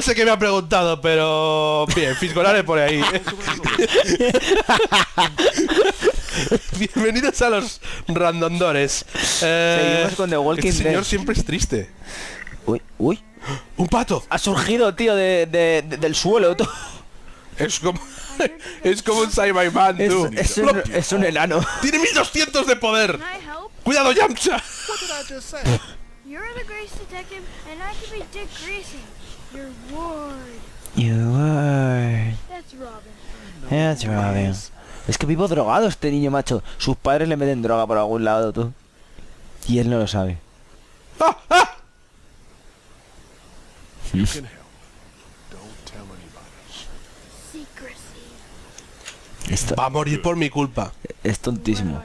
No sé qué me ha preguntado, pero... Bien, Fisgolare por ahí. Bienvenidos a los randondores. Eh, Seguimos con The Walking este señor Dead. siempre es triste. Uy, uy. ¡Un pato! Ha surgido, tío, de, de- de- del suelo. tú. Es como... Es como un Cyberman, Es, tú. es un, es un enano. ¡Tiene 1200 de poder! Can I help? ¡Cuidado, Yamcha! What did I just say? You're the Grace Detective, and I can be Dick Grayson. Your ward. You are... That's Robin. That's Robin. Es que vivo drogado este niño, macho. Sus padres le meten droga por algún lado, tú. Y él no lo sabe. ¡Ah! ¡Ah! Secrecy. Esto Va a morir por mi culpa. es tontísimo.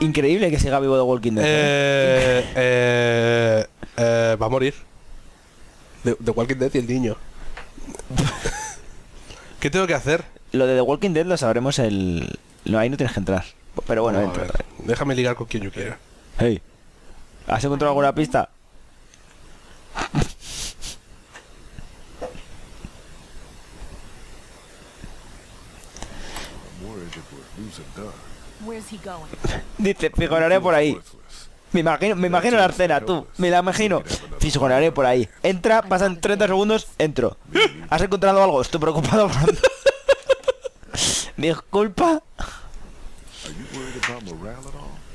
Increíble que siga vivo de Walking Dead. ¿eh? Eh, eh, eh, va a morir. De, de Walking Dead y el niño. ¿Qué tengo que hacer? Lo de The Walking Dead lo sabremos el... No, ahí no tienes que entrar. Pero bueno, A entra. ver, déjame ligar con quien yo quiera. Hey. ¿Has encontrado alguna pista? Dice, fijonaré por ahí. Me imagino, me imagino la escena, tú. Me la imagino. Fisgonaré por ahí. Entra, pasan 30 segundos, entro. ¿Has encontrado algo? Estoy preocupado por... Disculpa.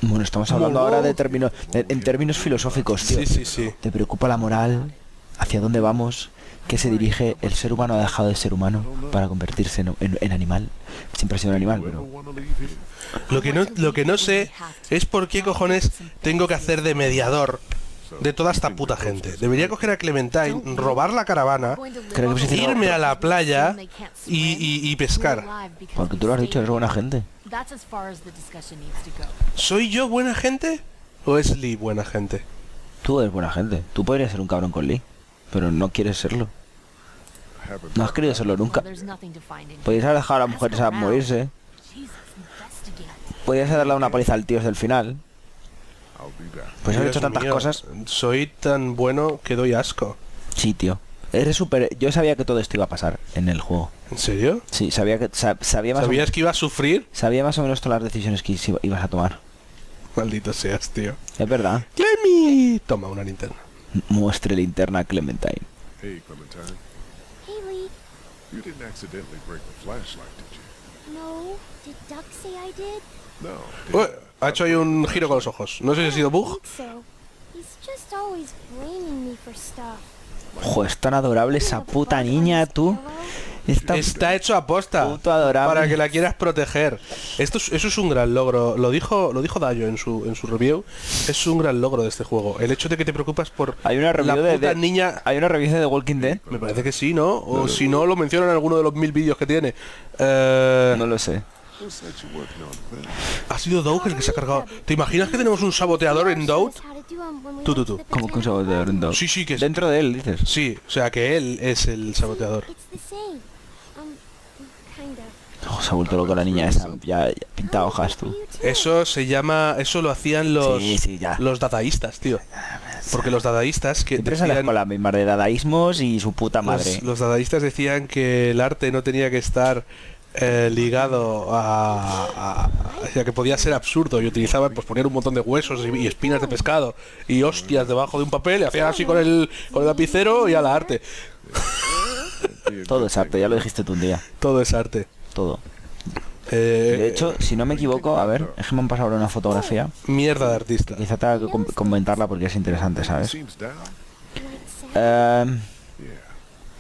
Bueno, estamos hablando ahora de términos, de- en términos filosóficos, tío. Sí, sí, sí. ¿Te preocupa la moral? ¿Hacia dónde vamos? ¿Qué se dirige? ¿El ser humano ha dejado de ser humano para convertirse en, en- en animal? Siempre ha sido un animal, pero... Lo que no, lo que no sé es por qué cojones tengo que hacer de mediador de toda esta puta gente. Debería coger a Clementine, robar la caravana, Creo que se irme a la playa y, y- y pescar. Porque tú lo has dicho, eres buena gente. ¿Soy yo buena gente? ¿O es Lee buena gente? Tú eres buena gente. Tú podrías ser un cabrón con Lee. Pero no quieres serlo. No has querido serlo nunca. Podrías haber dejado a las mujeres a morirse. Podrías haber dado una paliza al tío desde el final. Pues has hecho tantas mío, cosas. Soy tan bueno que doy asco. Sí, tío. Eres súper... Yo sabía que todo esto iba a pasar en el juego. ¿En serio? Sí, sabía que... sa- sabía, más o, ¿Sabías que iba a sufrir? sabía más o menos todas las decisiones que ibas a tomar. Maldito seas, tío. Es verdad. ¡Clemi! Toma una linterna. Muestre linterna a Clementine. Hey, Clementine. Hey, Lee. You didn't accidentally break the flashlight, did you? No. Did Duck say I did? No. Ué, ha hecho ahí un giro con los ojos. No sé si ha sido bug. so. He's just always blaming me for stuff. Ojo, es tan adorable esa puta niña, tú. Está hecho a posta. Puto adorable. Para que la quieras proteger. Esto es- eso es un gran logro. Lo dijo, lo dijo Dayo en su, en su review. Es un gran logro de este juego. El hecho de que te preocupas por Hay una review la de, puta de- niña. Hay una review de The Walking Dead. Me parece que sí, ¿no? O si no, lo mencionan en alguno de los mil vídeos que tiene. Eh, No lo sé. Ha sido Doug el que se ha cargado. ¿Te imaginas que tenemos un saboteador en Doug? Tú, tú, tú. Como que un saboteador en Dog. Sí, sí, que es- Dentro de él, dices. Sí, o sea que él es el saboteador. Oh, se ha vuelto loco la niña esa. Ya, ya pinta hojas, tú. Eso se llama, eso lo hacían los Sí, sí, ya. los dadaístas, tío. Porque los dadaístas que decían, con la misma de dadaísmos y su puta madre. los, los dadaístas decían que el arte no tenía que estar eh, ligado a, a- sea, que podía ser absurdo y utilizaban pues poner un montón de huesos y, y espinas de pescado y hostias debajo de un papel y hacían así con el con el lapicero y a la arte. A Todo es arte, ya lo dijiste tú un día. Todo es arte. Todo. Eh, De hecho, si no me equivoco, a ver, es que me han pasado una fotografía. mierda de artista. Quizá tenga que com- comentarla porque es interesante, ¿sabes? Yeah.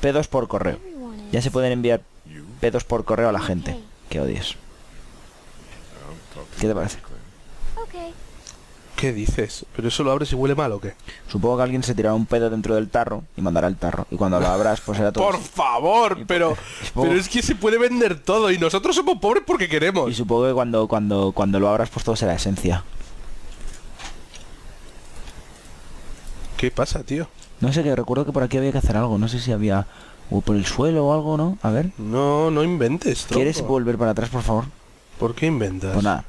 pedos por correo. Ya se pueden enviar pedos por correo a la gente que odies. ¿Qué te parece? ¿Qué dices? ¿Pero eso lo abres y huele mal o qué? Supongo que alguien se tirará un pedo dentro del tarro y mandará el tarro. Y cuando lo abras, pues será todo. Por favor, Y- pero supongo- pero es que se puede vender todo y nosotros somos pobres porque Y queremos. supongo que cuando, cuando, cuando lo abras, pues todo será esencia. ¿Qué pasa, tío? No sé, que recuerdo que por aquí había que hacer algo. No sé si había... O por el suelo o algo, ¿no? A ver. No, no inventes, tronco. ¿Quieres volver para atrás, por favor? ¿Por qué inventas? Pues nada.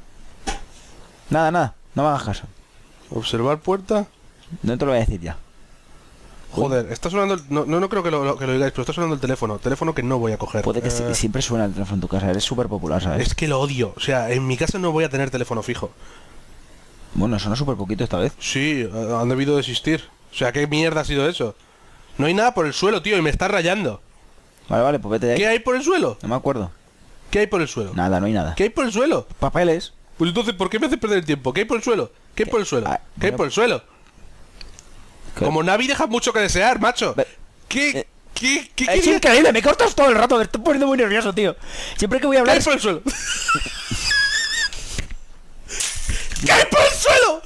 Nada, nada. No me hagas caso. Observar puerta. No te lo voy a decir ya. Joder, está sonando... el- No, no, no creo que lo, que lo digáis, pero está sonando el teléfono. Teléfono que no voy a coger. Puede que Eh, si- siempre suena el teléfono en tu casa. Eres súper popular, ¿sabes? Es que lo odio. O sea, en mi casa no voy a tener teléfono fijo. Bueno, suena súper poquito esta vez. Sí, han debido de existir. O sea, ¿qué mierda ha sido eso? No hay nada por el suelo, tío, y me está rayando. Vale, vale, pues vete de ahí. ¿Qué hay por el suelo? No me acuerdo. ¿Qué hay por el suelo? Nada, no hay nada. ¿Qué hay por el suelo? Papeles. Pues entonces, ¿por qué me haces perder el tiempo? ¿Qué hay por el suelo? ¿Qué hay por el suelo? Ah, ¿Qué hay por el suelo? Como Navi deja mucho que desear, macho. ¿Qué? eh, ¿Qué? ¿Qué? Es increíble, me cortas todo el rato, me estoy poniendo muy nervioso, tío. Siempre que voy a ¿Qué hablar... hay por el suelo? ¿Qué hay por el suelo?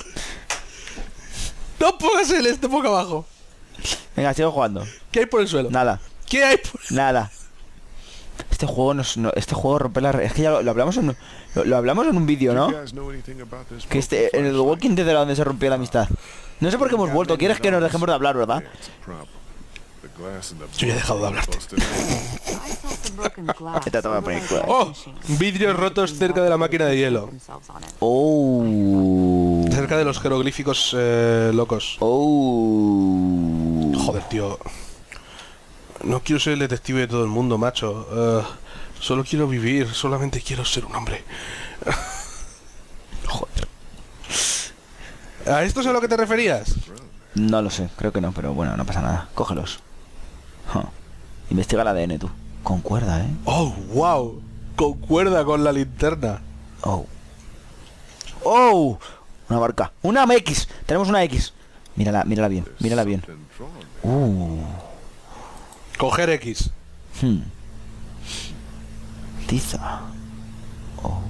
No pongas el este boca abajo. Venga, sigo jugando. ¿Qué hay por el suelo? Nada, ¿Qué hay por nada. Este juego nos, no, este juego rompe la... re- Es que ya lo, lo hablamos en... Lo, lo hablamos en un vídeo, ¿no? Que este, en el Walking Dead era donde se rompió la amistad. No sé por qué hemos vuelto. ¿Quieres que nos dejemos de hablar, verdad? Yo ya he dejado de hablarte. toma ¡Oh! Vidrios rotos cerca de la máquina de hielo. Oh. Cerca de los jeroglíficos eh, locos. Oh. Joder, tío. No quiero ser el detective de todo el mundo, macho. Eh, solo quiero vivir. Solamente quiero ser un hombre. Joder. ¿A esto es a lo que te referías? No lo sé, creo que no, pero bueno, no pasa nada. Cógelos. Investiga el ADN tú. Concuerda, ¿eh? Oh, wow. Concuerda con la linterna. Oh. Oh. Una barca. Una X. Tenemos una X. Mírala, mírala bien, mírala bien. Uh. Coger X. Hmm. Tiza. Oh.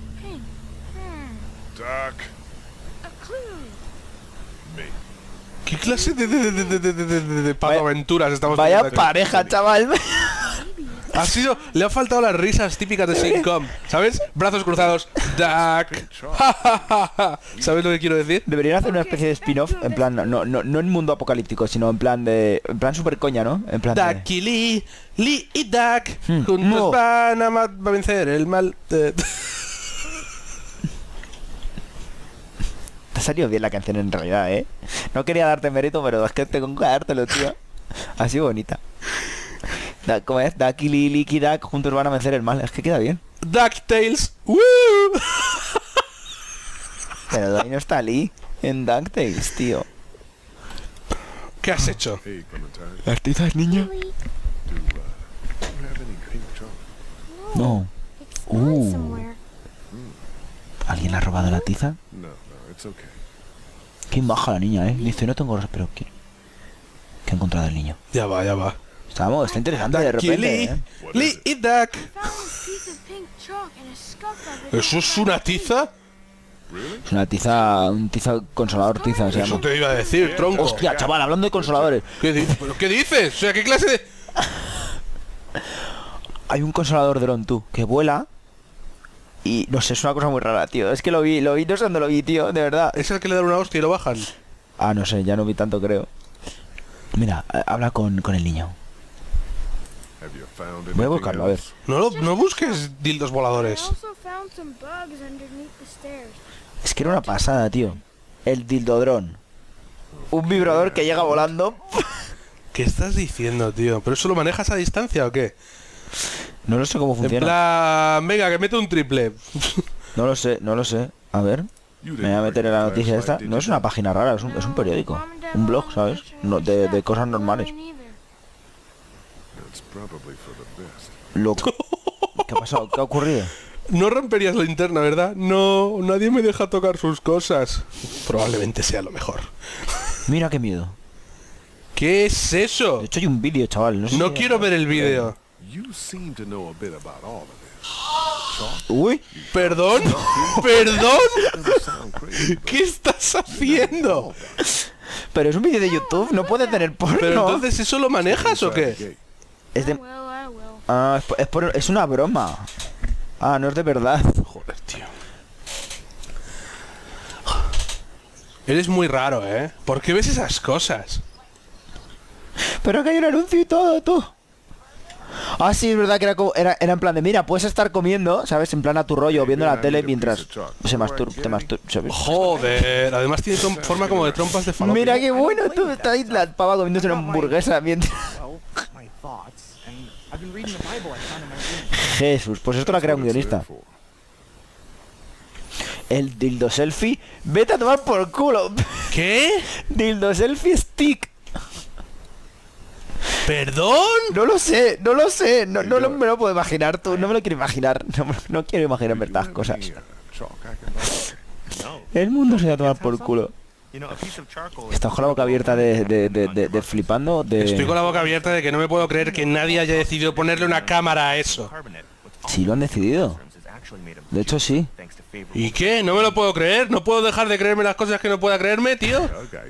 ¿Qué clase de, de, de, de, de, de, de, de patoaventuras estamos Vaya teniendo aquí? pareja, chaval. Ha sido... Le han faltado las risas típicas de sitcom. ¿Sabes? Brazos cruzados. Duck. ¿Sabes lo que quiero decir? Deberían hacer una especie de spin-off, en plan, no, no, no en mundo apocalíptico, sino en plan de... En plan super coña, ¿no? En plan de... Ducky Lee, Lee y Duck Hmm. juntos No. van a, ma- a vencer el mal. Eh, Te ha salido bien la canción en realidad, ¿eh? No quería darte mérito, pero es que tengo que dártelo, tío. Así bonita. Da- ¿Cómo es? Ducky, Lee, Licky, Duck juntos van a vencer el mal. Es que queda bien. DuckTales. ¡Woo! Pero ahí no está Lee en DuckTales, tío. ¿Qué has hecho? ¿Las tizas, niño? Uh? No. Ooh. somewhere. ¿Alguien le ha robado la tiza? Qué baja la niña, ¿eh? Dice, no tengo... Pero ¿qué? ¿Qué ha encontrado el niño? Ya va, ya va. Estamos, está interesante de repente, Lee, ¿eh? Lee y Duck. ¿Eso es una tiza? Es una tiza... Un tiza consolador tiza, se Eso llama. te iba a decir, tronco. Hostia, chaval, hablando de consoladores. ¿Qué, di- ¿Pero qué dices? O sea, ¿qué clase de...? Hay un consolador dron, tú, que vuela... Y no sé, es una cosa muy rara, tío. Es que lo vi, lo vi, no sé dónde lo vi, tío, de verdad. ¿Es el que le dan una hostia y lo bajan? Ah, no sé, ya no vi tanto, creo. Mira, eh, habla con, con el niño. Voy a buscarlo, a ver. No, lo- no busques dildos voladores. Es que era una pasada, tío. El dildodrón. Un vibrador que llega volando. ¿Qué estás diciendo, tío? ¿Pero eso lo manejas a distancia o qué? No lo sé cómo En funciona. plan... Venga, que mete un triple. No lo sé, no lo sé. A ver, me voy a meter en la noticia esta. No es una página rara, es un, es un periódico. Un blog, ¿sabes? No, de, de cosas normales. It's probably for the best. Loco. ¿Qué ha pasado? ¿Qué ha ocurrido? No romperías la linterna, ¿verdad? No, nadie me deja tocar sus cosas. Probablemente sea lo mejor. Mira qué miedo. ¿Qué es eso? De hecho hay un vídeo, chaval. No, sé No si- quiero ver el vídeo. You seem to know a bit about all of this. Uy, ¿Perdón? ¿Perdón? ¿Qué estás haciendo? pero es un vídeo de YouTube, no puede tener porno. ¿Pero entonces eso lo manejas o qué? Es de... I will, I will. Ah, es, es, por- es una broma. Ah, no es de verdad. Joder, tío. Eres muy raro, ¿eh? ¿Por qué ves esas cosas? Pero que hay un anuncio y todo, tú. Ah, sí, es verdad que era, como- era, era en plan de, mira, puedes estar comiendo, ¿sabes? En plan a tu rollo, viendo la tele mientras se mastur te mastur ¿sabes? Joder, además tiene forma como de trompas de falopio. Mira qué bueno, tú está ahí la pava comiéndose una hamburguesa mientras... Jesús, pues esto lo ha creado un guionista. El dildo selfie, vete a tomar por culo. ¿Qué? dildo selfie stick. ¿Perdón? No lo sé, no lo sé, no, no, lo- me lo puedo imaginar tú, no me lo quiero imaginar, no, no quiero imaginarme estas cosas. El mundo se va a tomar por culo. A. Estás con la boca abierta de, de, de, flipando, de... Estoy con la boca abierta de que no me puedo creer que nadie haya decidido ponerle una cámara a eso. Sí lo han decidido. De hecho, sí. ¿Y qué? No me lo puedo creer. No puedo dejar de creerme las cosas que no pueda creerme, tío.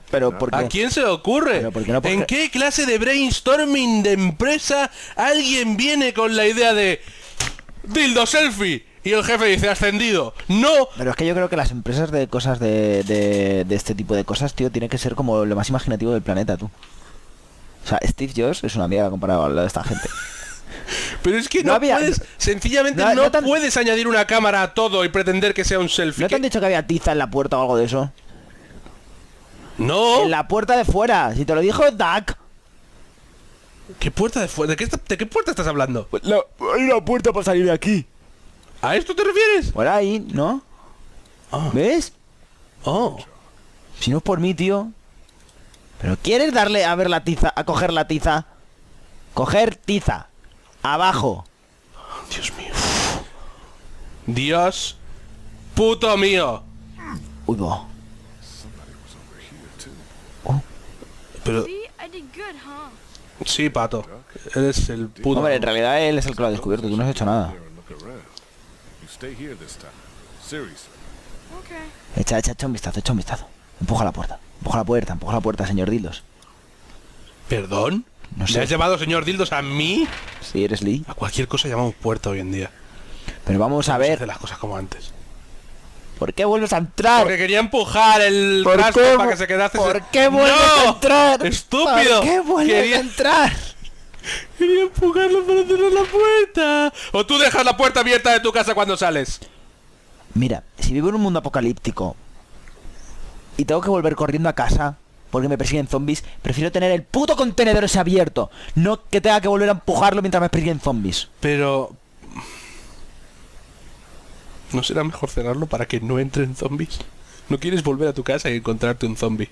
Pero ¿por ¿A qué? quién se le ocurre? ¿En qué clase de brainstorming de empresa alguien viene con la idea de dildo selfie? Y el jefe dice ascendido. No. Pero es que yo creo que las empresas de cosas de, de, de este tipo de cosas, tío, tienen que ser como lo más imaginativo del planeta, tú. O sea, Steve Jobs es una mierda comparado a lo de esta gente. Pero es que No no, había- puedes, sencillamente no- no, no tan- puedes añadir una cámara a todo y pretender que sea un selfie. ¿No te han dicho que había tiza en la puerta o algo de eso? No. En la puerta de fuera, si te lo dijo Duck. ¿Qué puerta de fuera? ¿De qué, esta- de qué puerta estás hablando? hay una puerta para salir de aquí. ¿A esto te refieres? Por ahí, ¿no? Ah. ¿Ves? Oh. Si no es por mí, tío. ¿Pero quieres darle a ver la tiza, a coger la tiza? Coger tiza. Abajo. Dios mío. Dios puto mío. Uy, va. Pero sí, pato. Eres el puto. Hombre, en realidad él es el que lo ha descubierto, tú no has hecho nada. You stay here this time. Seriously. Okay. Echa, echa, echa un vistazo, echa un vistazo. Empuja la puerta. Empuja la puerta, empuja la puerta, señor Dildos. ¿Perdón? No ¿Le sé. has llamado señor Dildos a mí? Sí, eres Lee. A cualquier cosa llamamos puerta hoy en día. Pero vamos a ver, hace las cosas como antes. ¿por qué vuelves a entrar? Porque quería empujar el ¿Por frasco qué para que se quedase... ¿Por qué vuelves ¡No! a entrar? ¡Estúpido! ¿Por qué vuelves Quería- a entrar? Quería empujarlo para cerrar la puerta. O tú dejas la puerta abierta de tu casa cuando sales. Mira, si vivo en un mundo apocalíptico y tengo que volver corriendo a casa porque me persiguen zombies, prefiero tener el puto contenedor ese abierto, no que tenga que volver a empujarlo mientras me persiguen zombies. Pero... ¿No será mejor cerrarlo para que no entren zombies? ¿No quieres volver a tu casa y encontrarte un zombie?